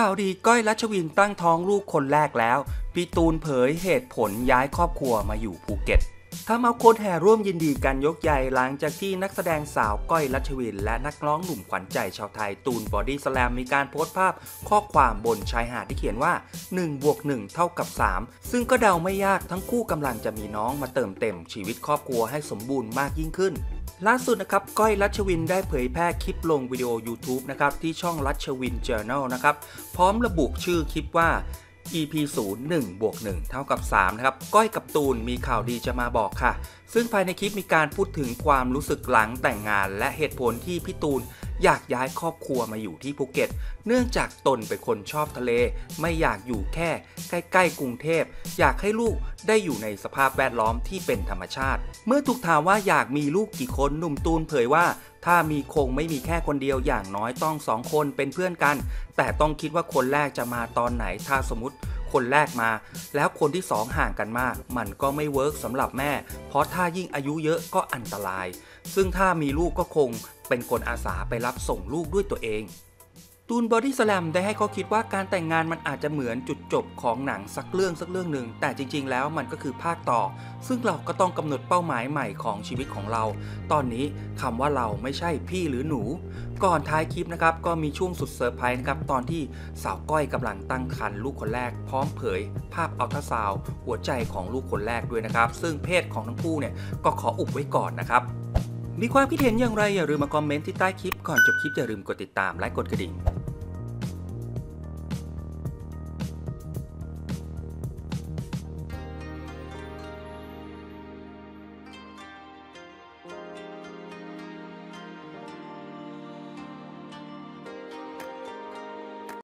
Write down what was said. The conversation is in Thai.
ข่าวดีก้อยรัชวินตั้งท้องลูกคนแรกแล้วพี่ตูนเผยเหตุผลย้ายครอบครัวมาอยู่ภูเก็ตทำเอาคนแห่ร่วมยินดีกันยกใหญ่หลังจากที่นักแสดงสาวก้อยรัชวิน และนักร้องหนุ่มขวัญใจชาวไทยตูนบอดี้สแลมมีการโพสต์ภาพข้อความบนชายหาดที่เขียนว่า1บวก1เท่ากับ 3 ซึ่งก็เดาไม่ยากทั้งคู่กำลังจะมีน้องมาเติมเต็มชีวิตครอบครัวให้สมบูรณ์มากยิ่งขึ้น ล่าสุดนะครับก้อยรัชวินได้เผยแพร่คลิปลงวิดีโอ YouTube นะครับที่ช่องรัชวิน Journal นะครับพร้อมระบุชื่อคลิปว่า EP 0 1บวก1เท่ากับ3นะครับก้อยกับตูนมีข่าวดีจะมาบอกค่ะ ซึ่งภายในคลิปมีการพูดถึงความรู้สึกหลังแต่งงาน และเหตุผลที่พี่ตูน อยากย้ายครอบครัวมาอยู่ที่ภูเก็ต เนื่องจากตนเป็นคนชอบทะเล ไม่อยากอยู่แค่ ใกล้ๆกรุงเทพ อยากให้ลูกได้อยู่ในสภาพแวดล้อมที่เป็นธรรมชาติ เมื่อถูกถามว่าอยากมีลูกกี่คนหนุ่มตูนเผยว่าถ้ามีคงไม่มีแค่คนเดียวอย่างน้อยต้องสองคนเป็นเพื่อนกัน แต่ต้องคิดว่าคนแรกจะมาตอนไหนถ้าสมมติ คนแรกมา แล้วคนที่สองห่างกันมาก มันก็ไม่เวิร์กสำหรับแม่ เพราะถ้ายิ่งอายุเยอะก็อันตราย ซึ่งถ้ามีลูกก็คงเป็นคนอาสาไปรับส่งลูกด้วยตัวเอง ตูนบอดี้สแลมได้ให้ข้อคิดว่าการแต่งงานมันอาจจะเหมือนจุดจบของหนังสักเรื่องสักเรื่องหนึ่ง แต่จริง ๆ แล้วมันก็คือภาคต่อ ซึ่งเราก็ต้องกำหนดเป้าหมายใหม่ของชีวิตของเรา ตอนนี้คำว่าเราไม่ใช่พี่หรือหนู ก่อนท้ายคลิปนะครับ ก็มีช่วงสุดเซอร์ไพรส์นะครับ ตอนที่สาวก้อยกำลังตั้งครรภ์ลูกคนแรก พร้อมเผย ภาพอัลตราซาวหัวใจของลูกคนแรกด้วยนะครับซึ่งเพศของทั้งคู่เนี่ยก็ขออุบไว้ก่อนนะครับ มีความคิดเห็นอย่างไรอย่าลืมมาคอมเมนต์ที่ใต้คลิปก่อนจบคลิปอย่าลืมกดติดตามและกดกระดิ่ง